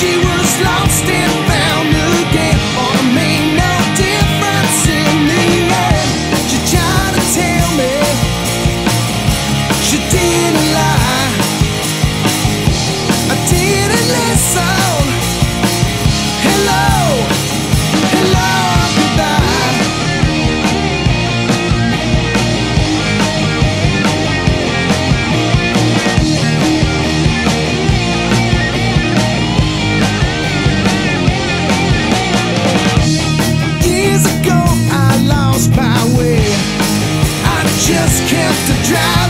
she was lost in there. just can't drive.